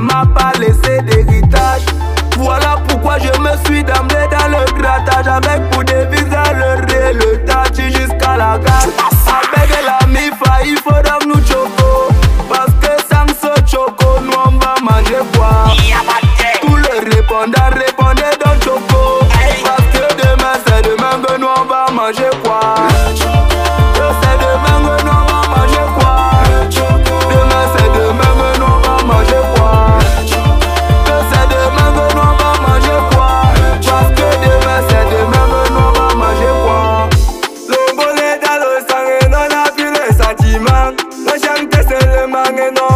m'a pas laissé d'héritage. Voilà pourquoi je me suis damné dans le grattage. Avec pour devise le ré, le tachi jusqu'à la gare. Avec la mifa, il faudra que nous choco. Parce que sans ce choco, nous on va manger quoi? Tout le répondant répondait dans choco. Parce que demain c'est demain que nous on va manger quoi? que no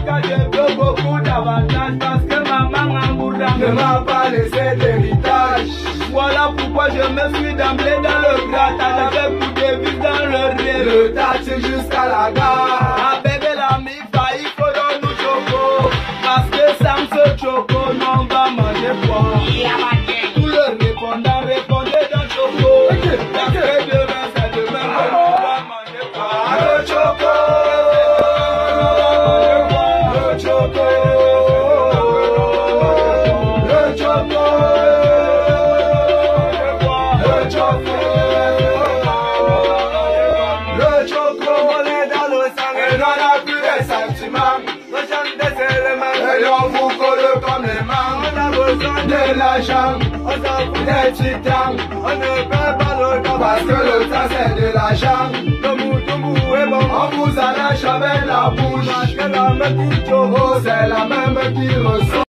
Africa, je veux beaucoup d'avantages parce que maman Angourdan ne m'a pas laissé d'héritage. Voilà pourquoi je me suis d'emblée dans le gratage avec pour des dans le rêve. Le taxi jusqu'à la gare. de l'argent, on s'en fout des titans, on ne peut pas le temps parce que le temps c'est de la l'argent. Tomou, tomou est bon, on vous arrache avec la bouche, parce que la même qui c'est la même qui ressort.